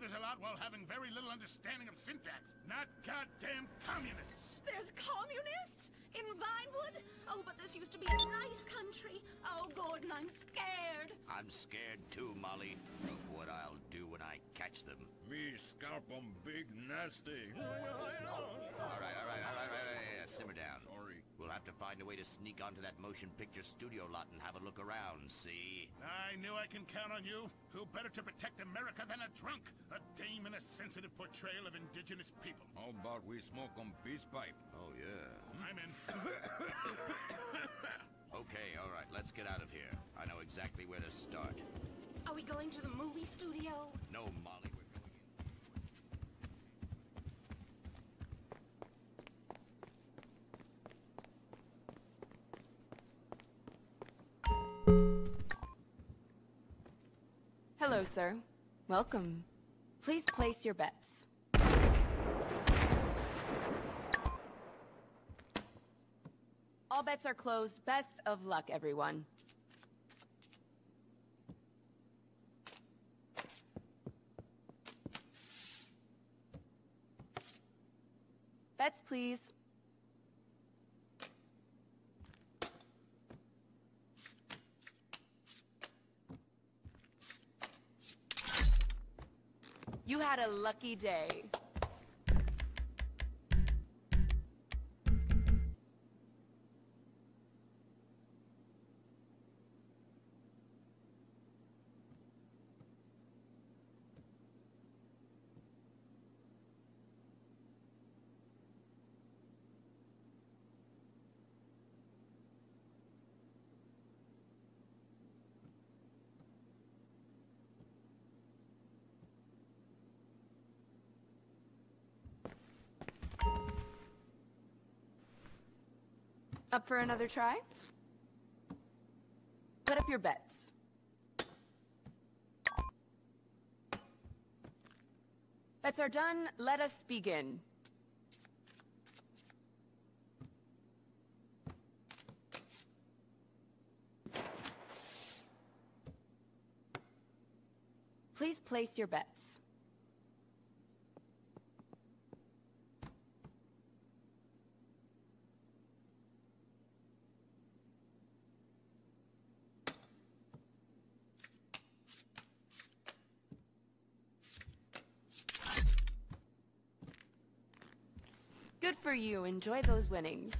feathers a lot while having very little understanding of syntax. Not goddamn communists. There's communists? In Vinewood? Oh, but this used to be a nice country. Oh, Gordon, I'm scared. I'm scared too, Molly, of what I'll do when I catch them. Me scalp 'em big nasty. All right, all right, all right, all right, all right, simmer down. Sorry. We'll have to find a way to sneak onto that motion picture studio lot and have a look around, see? I knew I can count on you. Who better to protect America than a drunk? A dame in a sensitive portrayal of indigenous people. How about we smoke 'em peace pipe? Oh, yeah. I'm in. Okay, all right, let's get out of here. I know exactly where to start. Are we going to the movie studio? No, Molly, we're going in. Hello, sir. Welcome. Please place your bets. All bets are closed. Best of luck, everyone. Bets, please. You had a lucky day. Up for another try? Put up your bets. Bets are done. Let us begin. Please place your bets. Good for you. Enjoy those winnings.